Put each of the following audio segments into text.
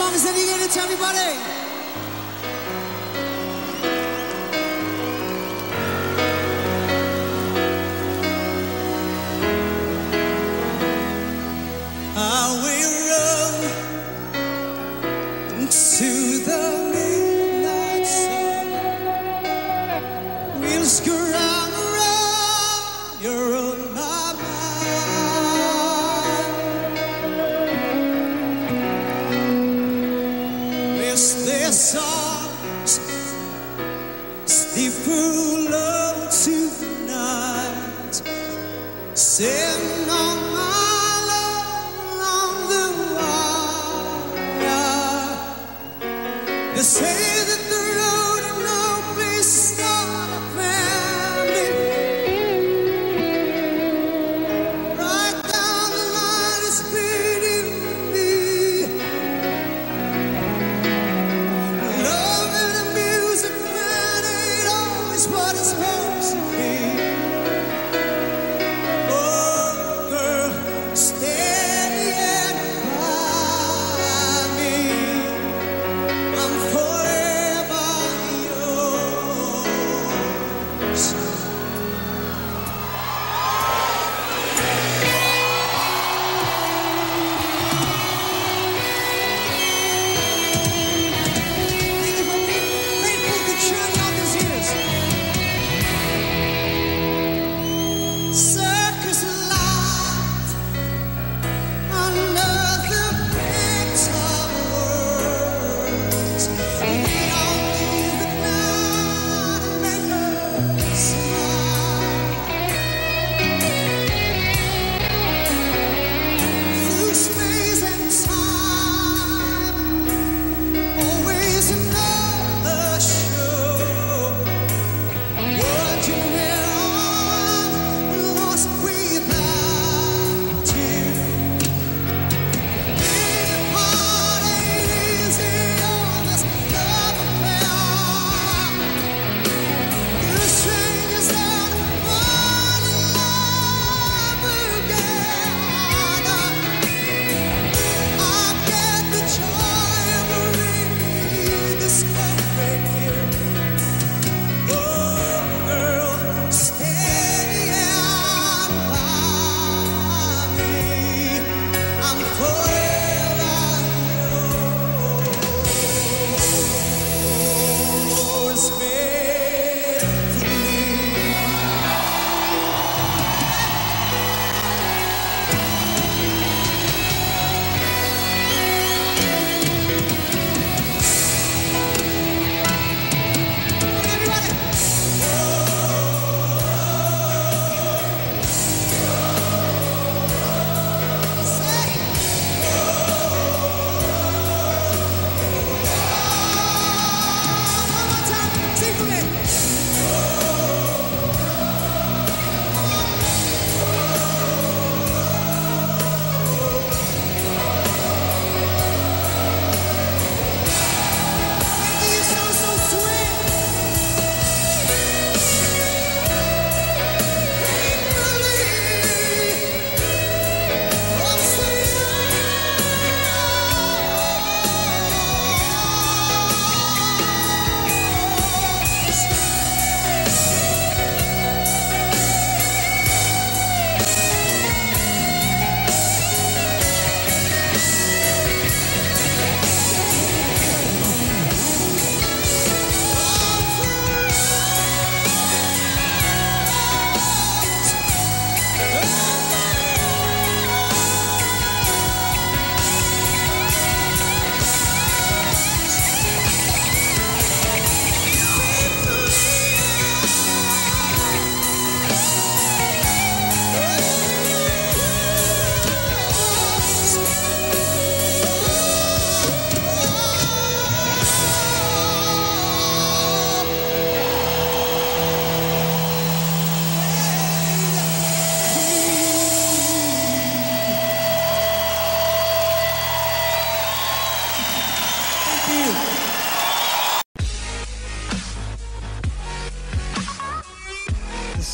song is dedicated to everybody.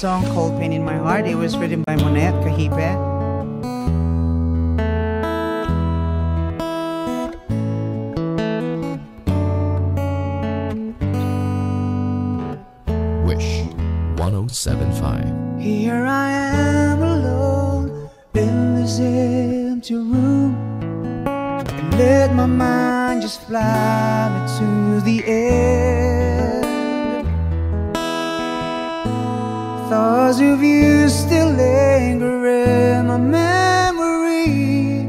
song called Pain in My Heart. It was written by Monette Kahipe. Wish 1075. Here I am alone in this empty room. And let my mind just fly me to the air. Thoughts of you still linger in my memory.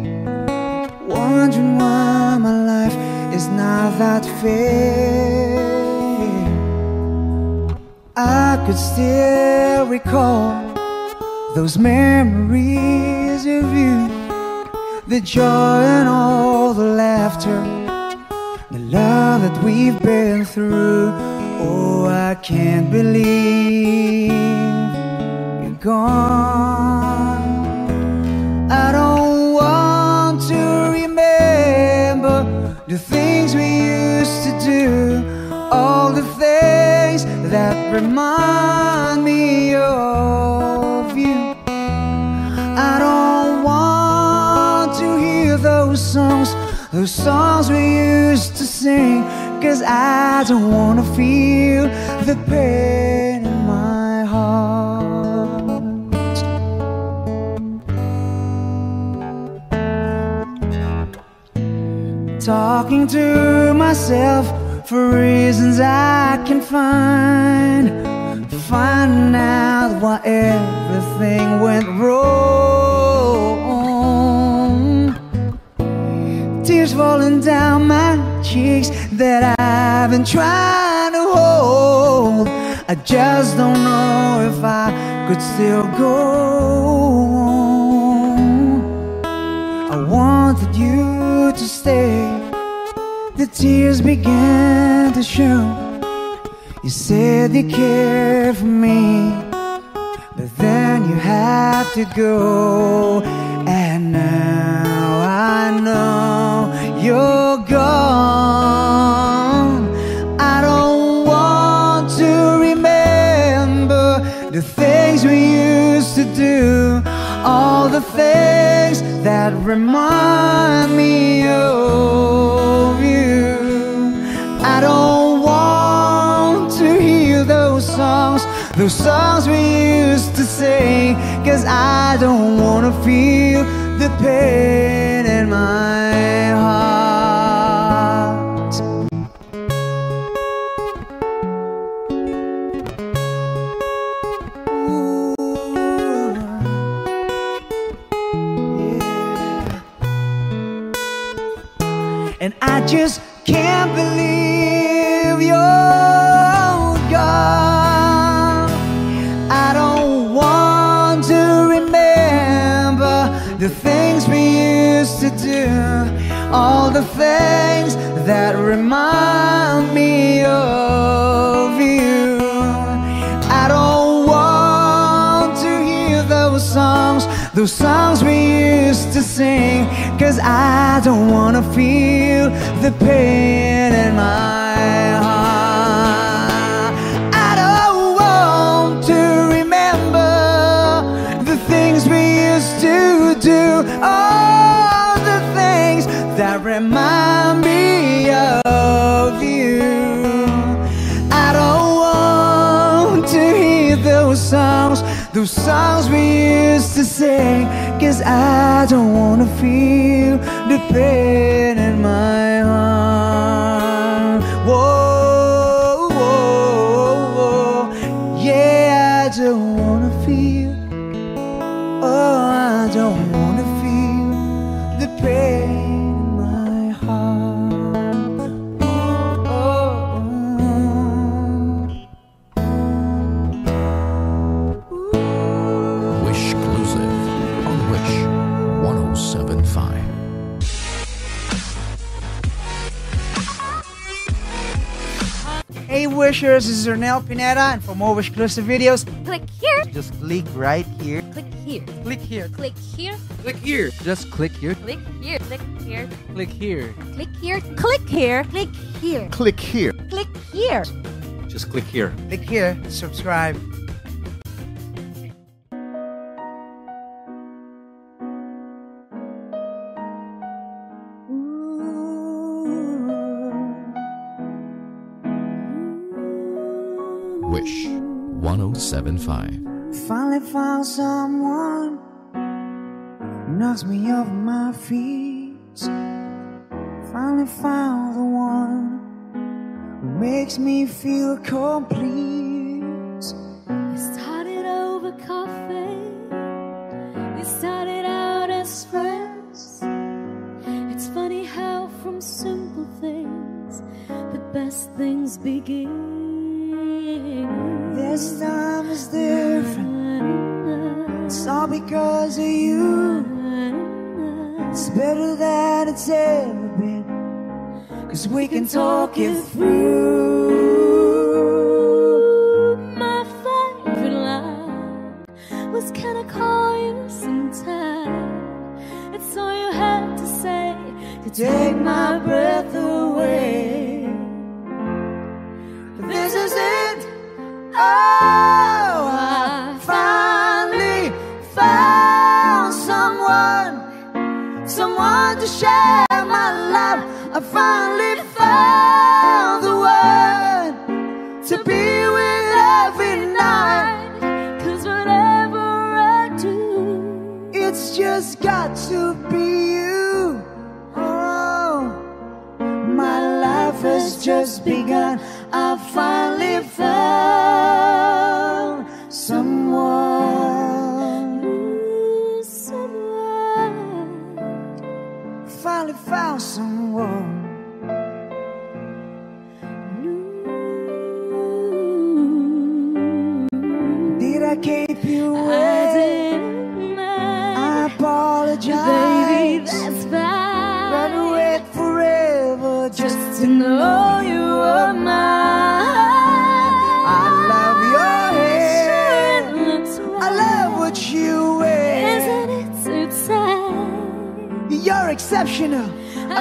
Wondering why my life is not that fair. I could still recall those memories of you, the joy and all the laughter, the love that we've been through. Oh, I can't believe gone. I don't want to remember the things we used to do, all the things that remind me of you. I don't want to hear those songs, those songs we used to sing, cause I don't wanna feel the pain Talking to myself for reasons I can find. Finding out why everything went wrong. Tears falling down my cheeks that I've been trying to hold. I just don't know if I could still go to stay. The tears began to show. You said you cared for me, but then you had to go. And now I know you're gone. I don't want to remember the things we used to do, the things that remind me of you. I don't want to hear those songs, those songs we used to sing, cause I don't wanna feel the pain in my And I just can't believe you're gone. I don't want to remember the things we used to do, all the things that remind me of you. I don't want to hear those songs, those songs we used to sing, cause I don't wanna feel the pain in my heart. I don't want to remember the things we used to do, all the things that remind me of you. I don't want to hear those songs, those songs we used to sing, cause I don't wanna feel the pain in my Hey Wishers, this is Arnel Pineda, and for more exclusive videos, Click here. just click right here. Click here. Click here. Click here. Click here. Just click here. Click here. Click here. Click here. Click here. Click here. Click here. Click here. Click here. Just click here. Click here. Subscribe. 107.5. Finally found someone knocks me off my feet. Finally found the one who makes me feel complete. We started over coffee. We started out as friends. It's funny how from simple things the best things begin. This time is different. It's all because of you. It's better than it's ever been. Cause we can talk it through. My favorite line was Can I call you sometime? It's all you had to say to take my breath I finally found someone, someone to share.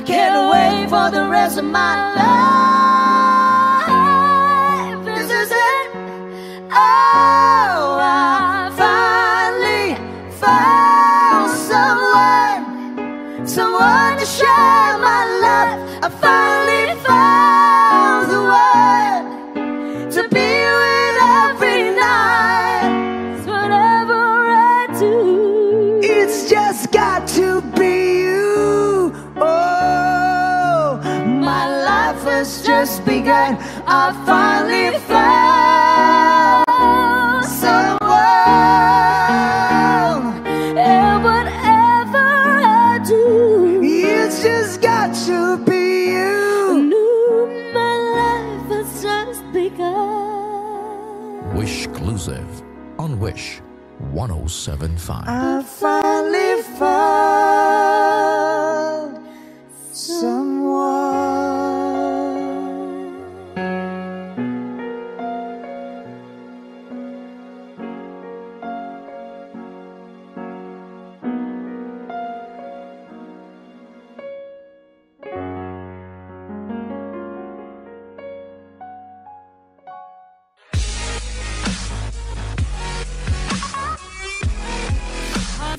can't wait for the rest of my life.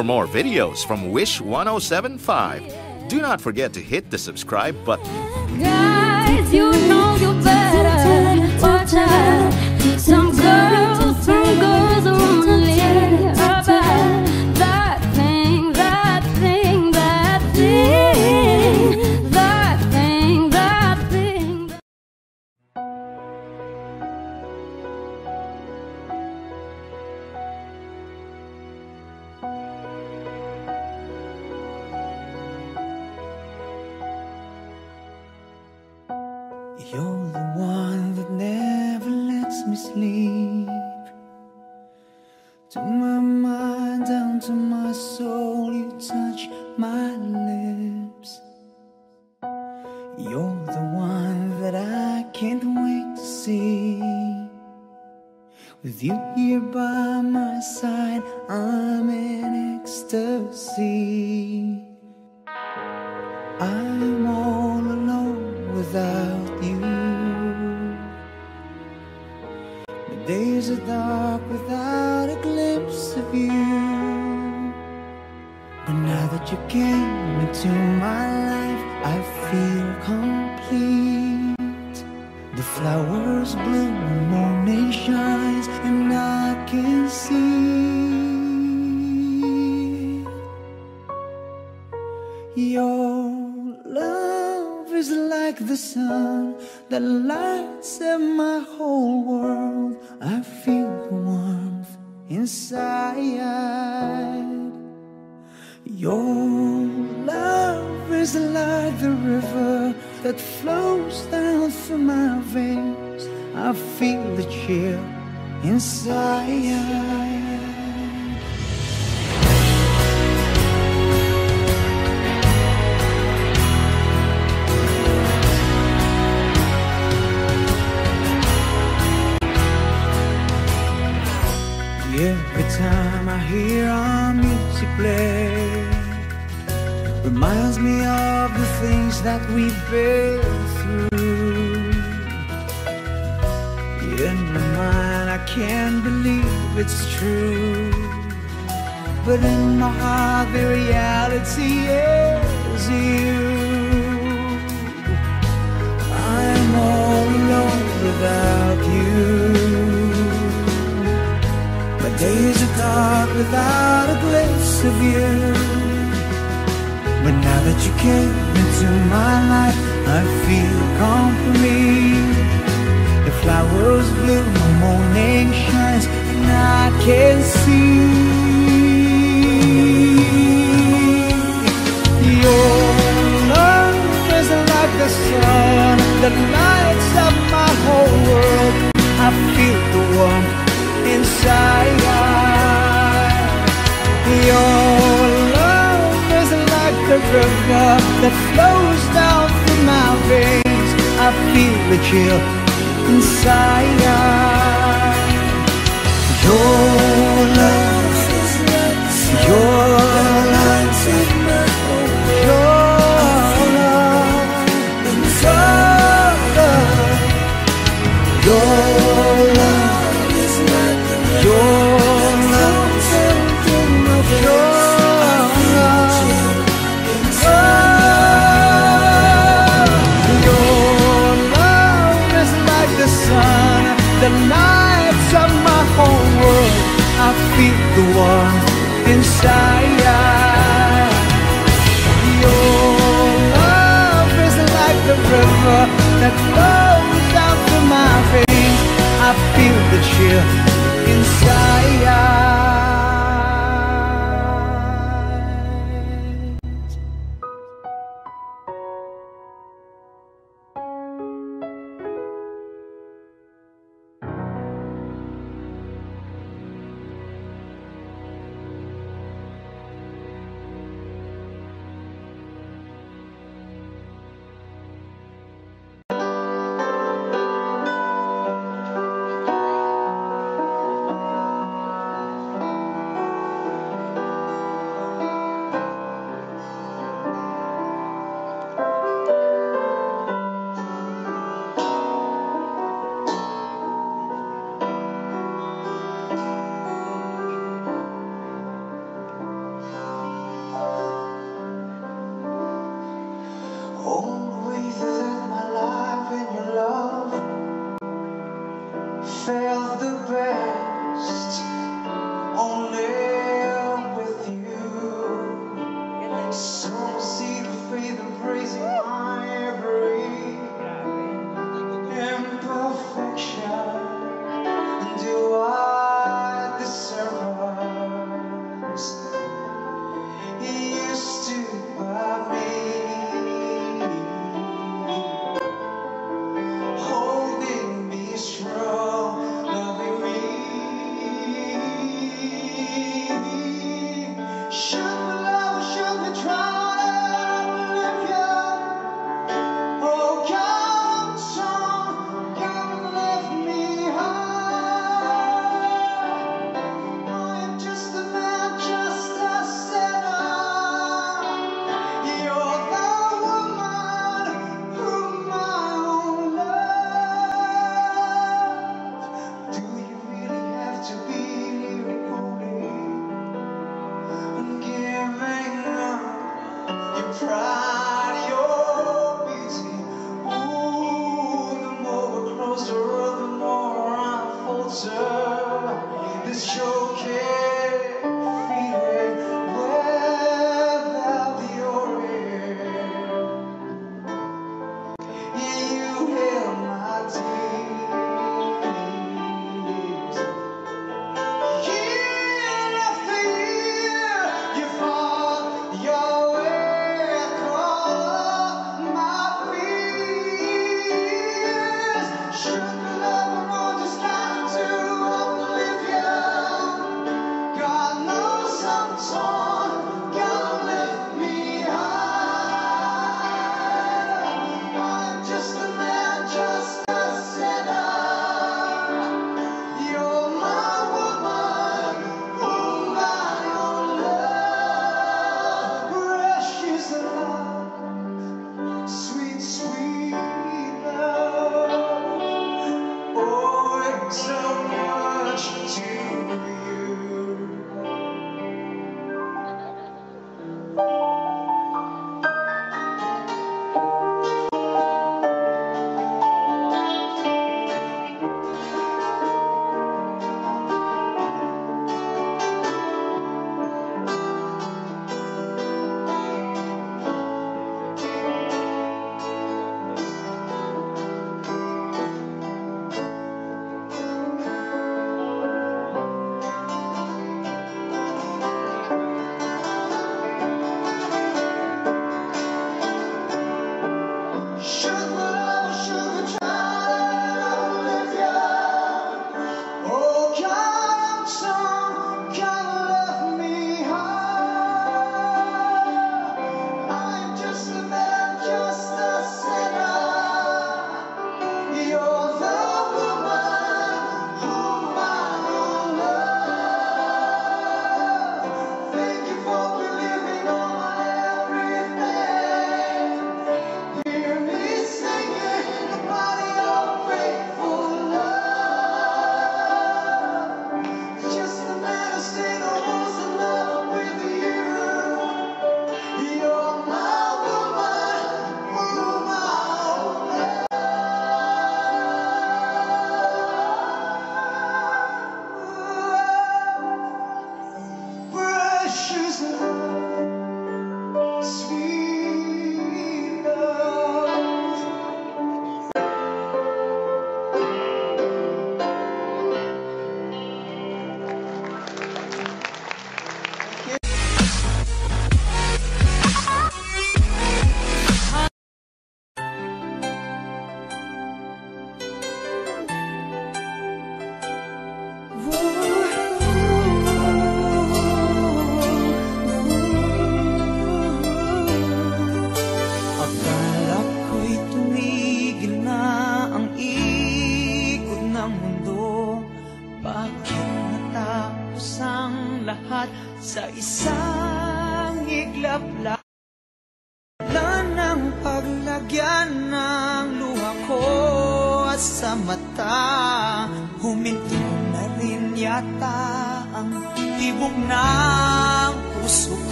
For more videos from Wish 1075, do not forget to hit the subscribe button. Guys, you know can't believe it's true But in my heart the reality is you I'm all alone without you my days are dark without a glimpse of you. But now that you came into my life, I feel complete. Flowers bloom, the morning shines, and I can see your love is like the sun that lights up my whole world. I feel the warmth inside. Your love is like the river that flows down through my veins. I feel the chill inside. Your love your love that lights my whole world. I feel the warmth inside. Your love is like the river that flows down through my veins. I feel the chill inside.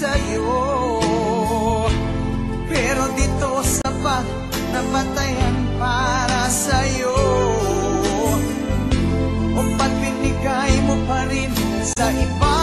sa'yo. Pero dito sa pag napatayan para sa'yo. O pag mo pa rin sa iba?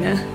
Nakakapagod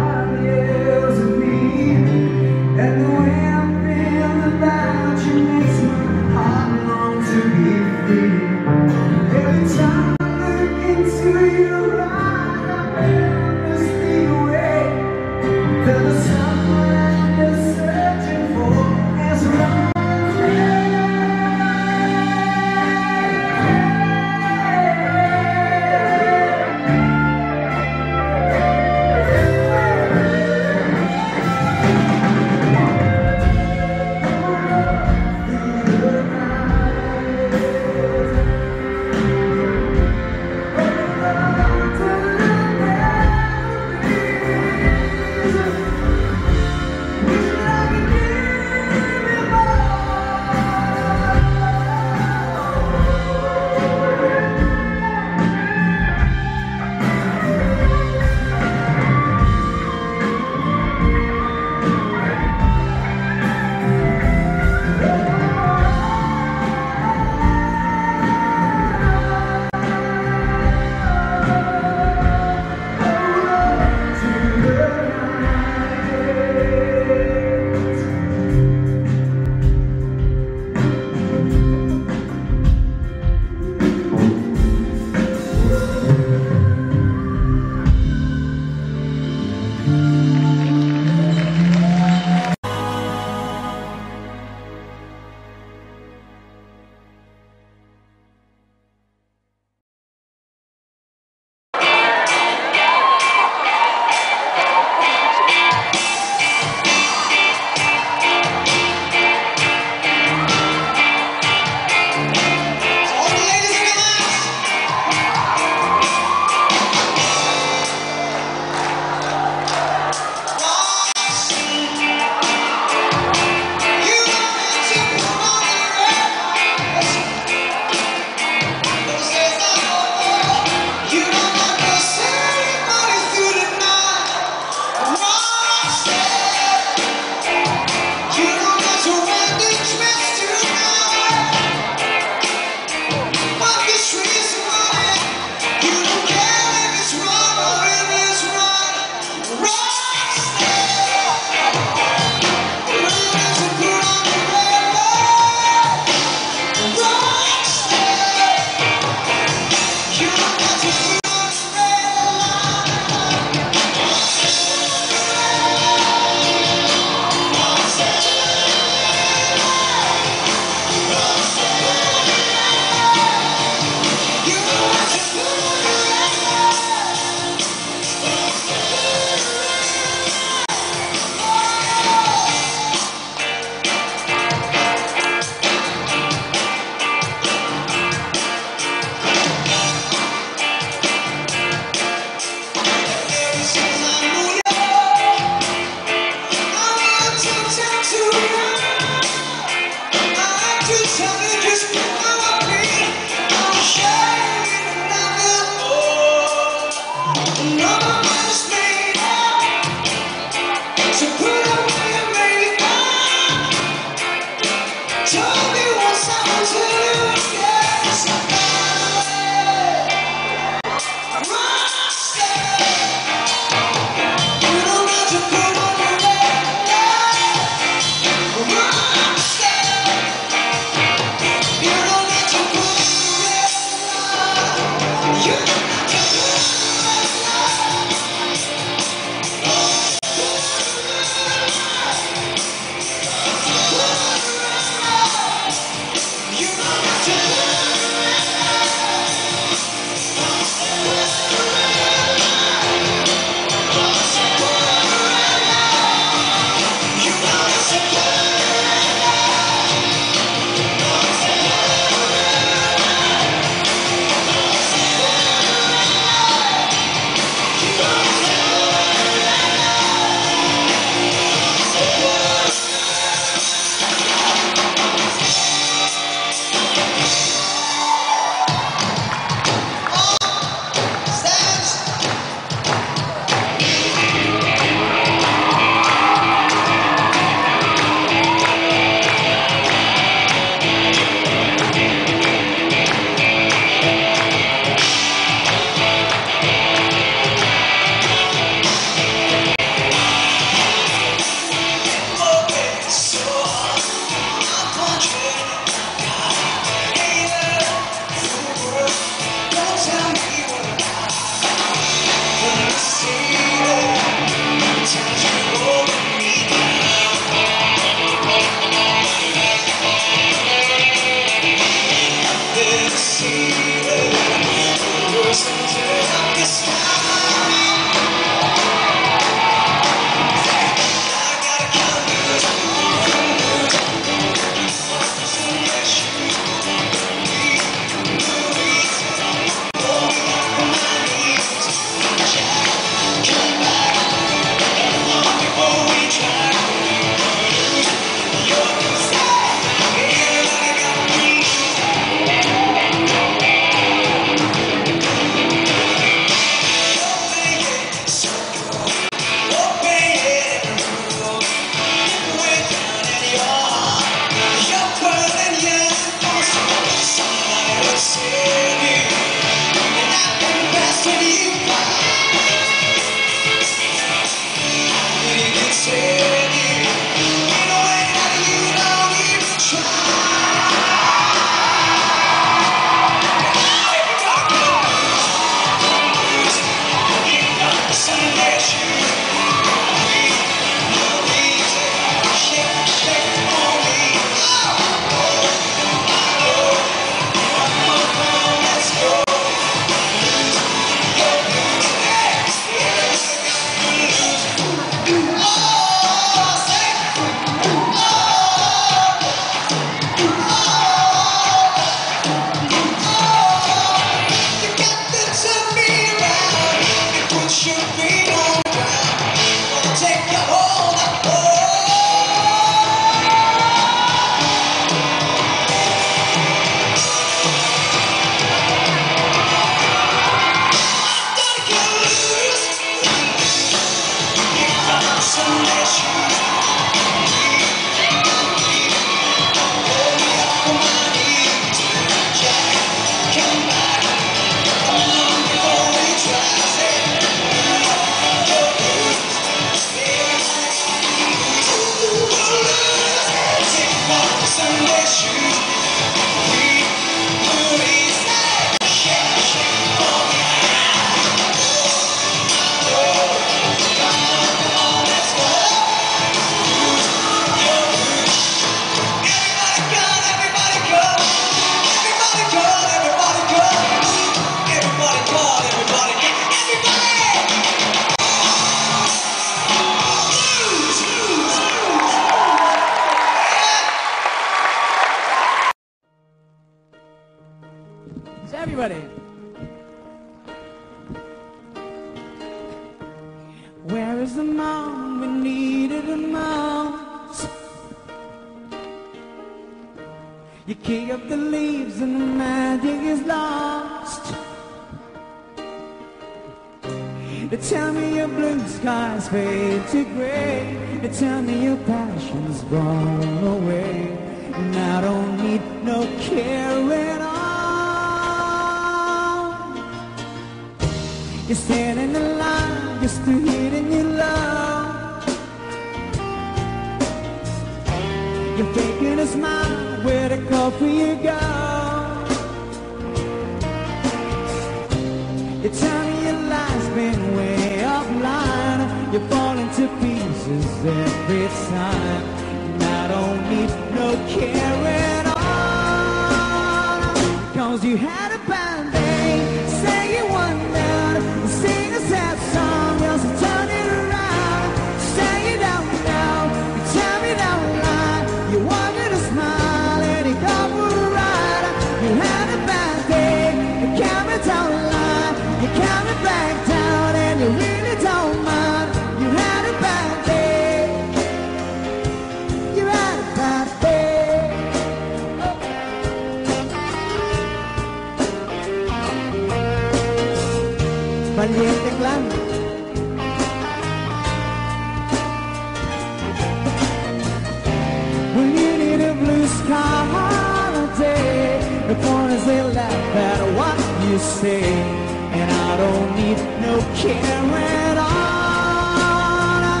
say, and I don't need no care at all.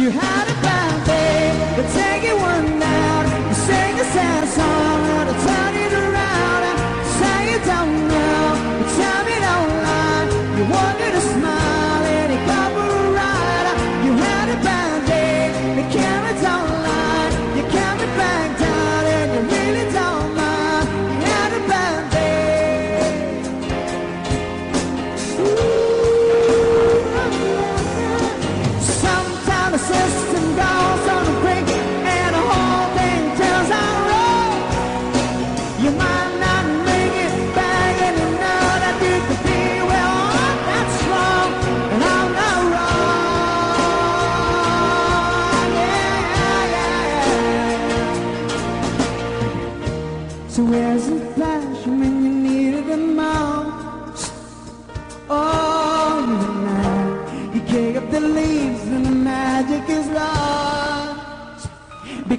You have.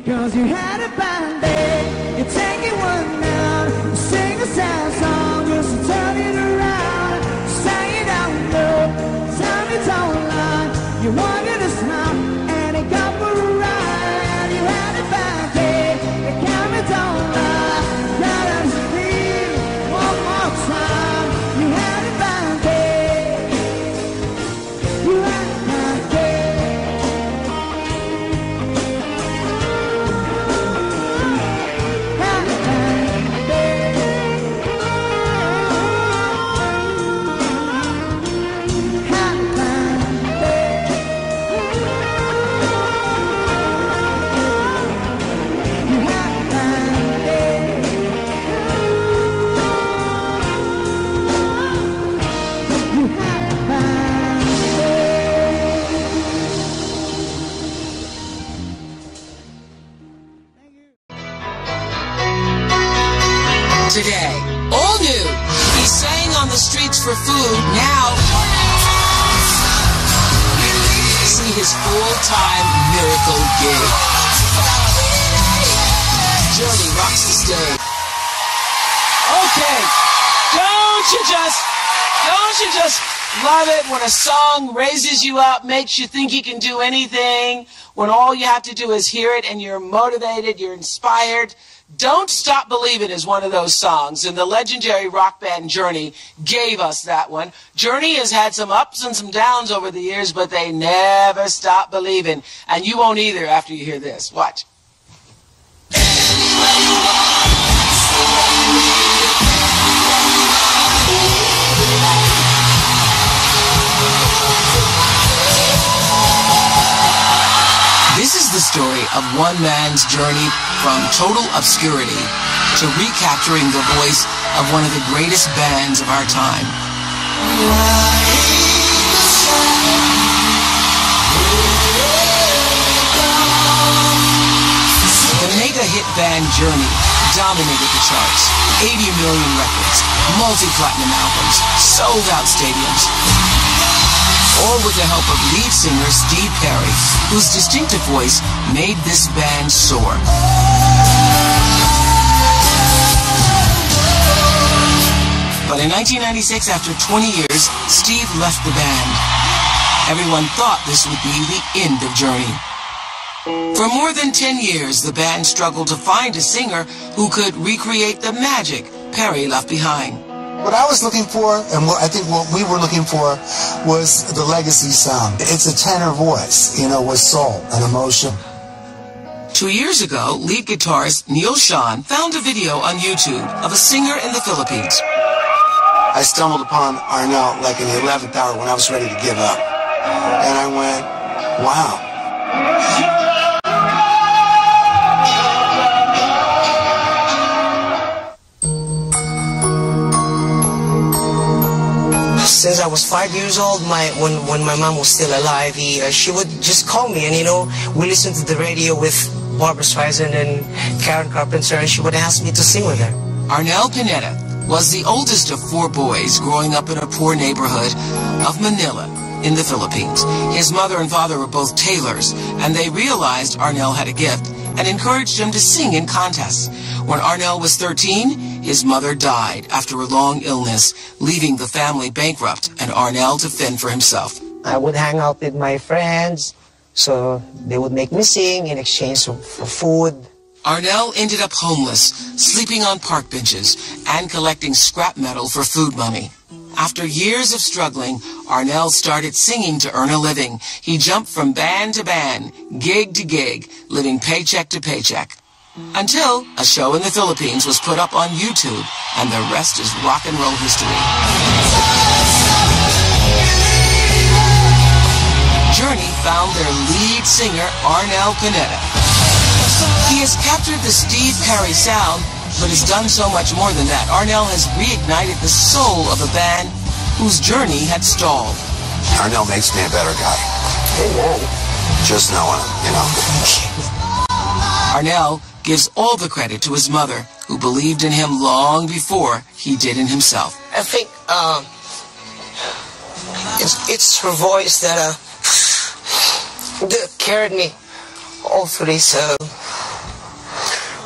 Cause you have today. All new. He sang on the streets for food. Now, see his full-time miracle gig. Journey rocks the stage. Okay, don't you just, don't you just love it when a song raises you up, makes you think you can do anything, when all you have to do is hear it and you're motivated, you're inspired. Don't Stop believing is one of those songs, and the legendary rock band Journey gave us that one. Journey has had some ups and some downs over the years, but they never stop believing, and you won't either after you hear this. Watch. This is the story of one man's journey from total obscurity to recapturing the voice of one of the greatest bands of our time. The mega hit band Journey dominated the charts. 80 million records, multi-platinum albums, sold out stadiums all with the help of lead singer Steve Perry, whose distinctive voice made this band soar. But in 1996, after 20 years, Steve left the band. Everyone thought this would be the end of Journey. For more than 10 years, the band struggled to find a singer who could recreate the magic Perry left behind. What I was looking for, and what I think what we were looking for, was the legacy sound. It's a tenor voice, you know, with soul and emotion. Two years ago, lead guitarist Neal Schon found a video on YouTube of a singer in the Philippines. I stumbled upon Arnel like in the 11th hour when I was ready to give up. And I went, wow. Since I was five years old, my when when my mom was still alive, he, uh, she would just call me, and you know, we listened to the radio with Barbra Streisand and Karen Carpenter, and she would ask me to sing with her. Arnel Pineda was the oldest of four boys growing up in a poor neighborhood of Manila in the Philippines. His mother and father were both tailors, and they realized Arnel had a gift and encouraged him to sing in contests. When Arnel was 13, his mother died after a long illness, leaving the family bankrupt and Arnel to fend for himself. I would hang out with my friends, so they would make me sing in exchange for food. Arnel ended up homeless, sleeping on park benches, and collecting scrap metal for food money. After years of struggling, Arnel started singing to earn a living. He jumped from band to band, gig to gig, living paycheck to paycheck. Until a show in the Philippines was put up on YouTube, and the rest is rock and roll history. Journey found their lead singer, Arnel Pineda. He has captured the Steve Perry sound, but has done so much more than that. Arnel has reignited the soul of a band whose journey had stalled. Arnel makes me a better guy. Amen. Just knowing him, you know. Arnel gives all the credit to his mother, who believed in him long before he did in himself. I think um, it's it's her voice that uh, that carried me all through this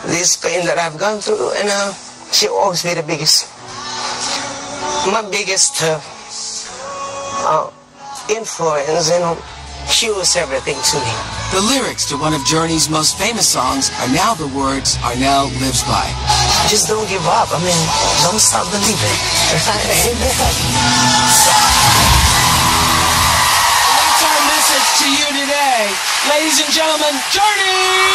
this pain that I've gone through, and uh, she always be the biggest, my biggest uh, uh, influence, and she was everything to me. The lyrics to one of Journey's most famous songs are now the words Arnel lives by. Just don't give up. I mean, don't stop believing. That's Ladies and gentlemen, Journey!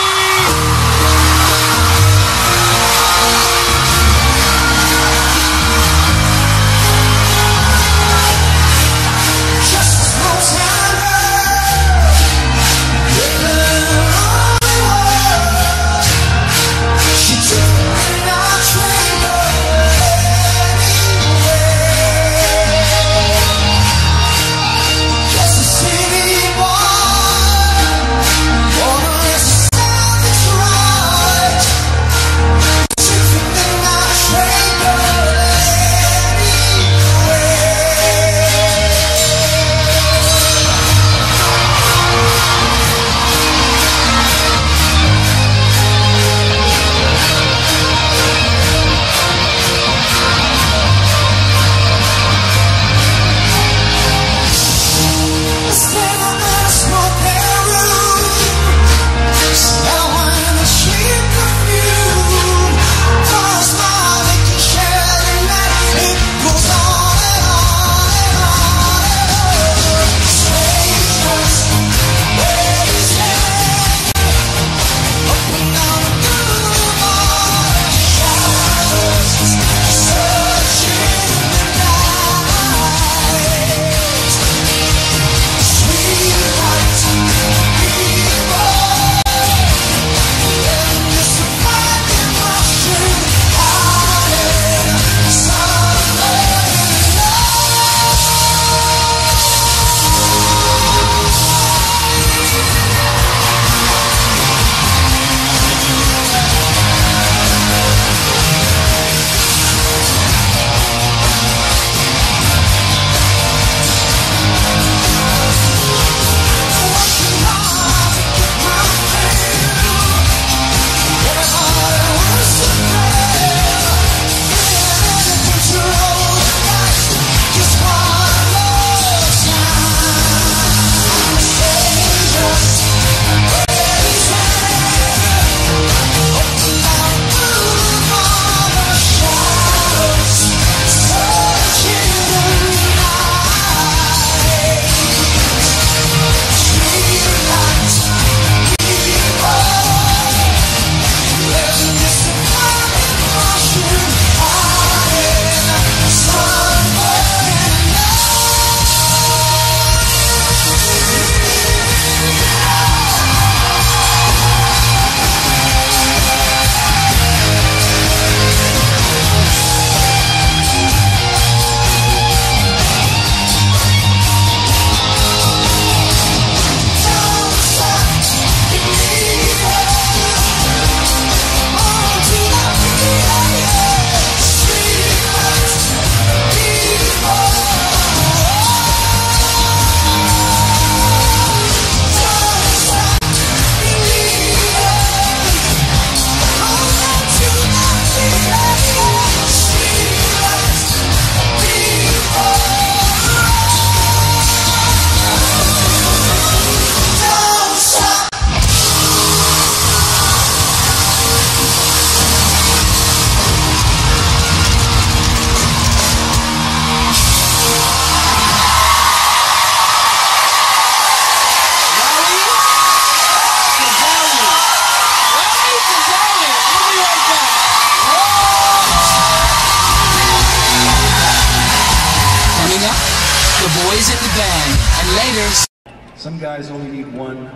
guys only need one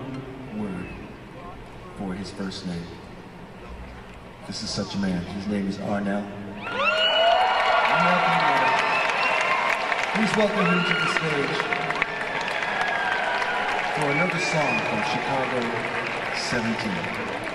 word for his first name. This is such a man. His name is Arnel. Please welcome him to the stage for another song from Chicago 17.